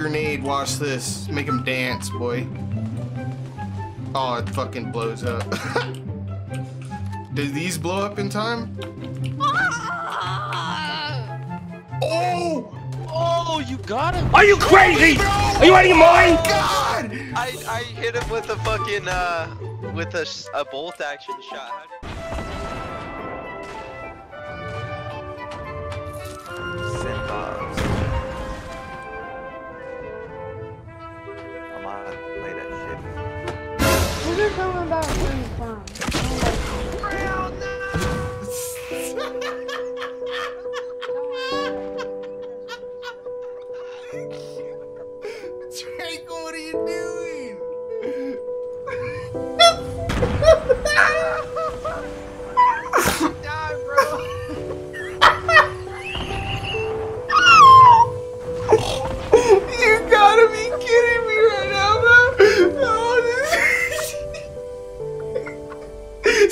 grenade. Watch this. Make him dance, boy. Oh, it fucking blows up. Did these blow up in time? Oh! Oh, you got him! Are you crazy? Are you out of your mind? God! I I hit him with a fucking uh with a bolt action shot. Where you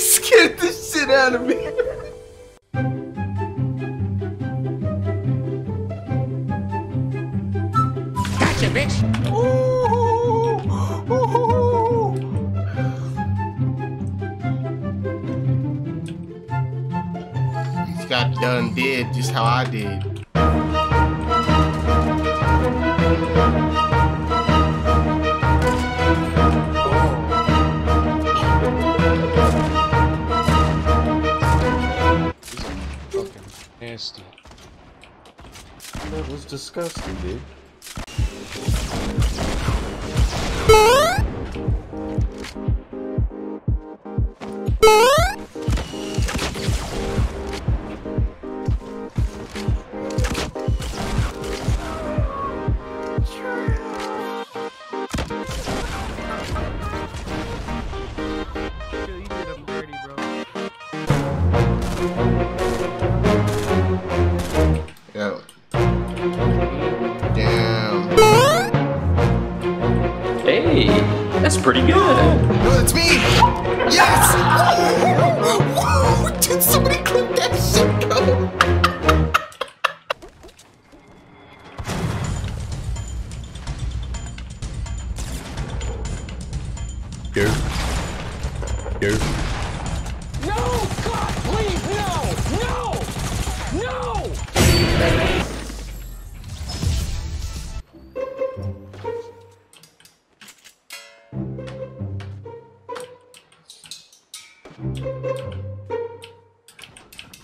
scared the shit out of me. Gotcha, bitch. He's got done did just how I did. Nasty. That was disgusting, dude. That's pretty good. No, it's me! Yes! Woo! Did somebody clip that shit, bro? Here. Here. No, God, please, no, no, no.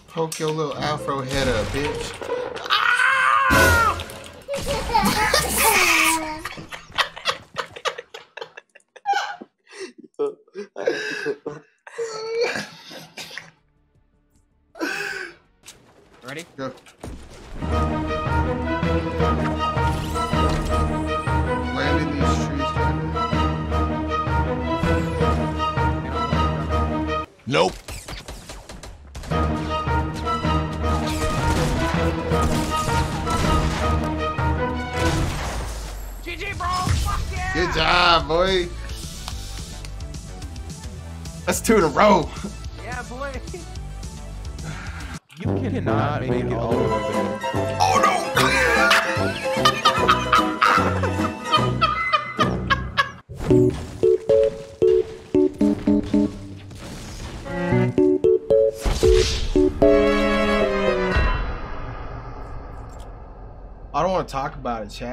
Poke your little afro head up, bitch. Ready? Go. Nope. GG, bro. Fuck yeah. Good job, boy. That's two in a row. Yeah, boy. You cannot make it all the way over there. Oh no! don't want to talk about it, chat.